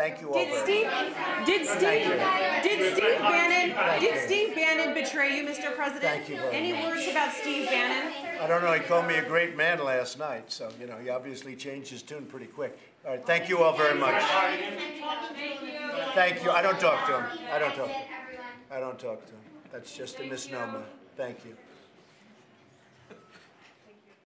Thank you all Did Steve, did Steve, did Steve Bannon, did Steve Bannon betray you, Mr. President? Thank you very Any much. words about Steve Bannon? I don't know, he called me a great man last night, so, you know, he obviously changed his tune pretty quick. All right, thank you all very much. Thank you. I don't talk to him. I don't talk to him. I don't talk to him. That's just a misnomer. Thank you.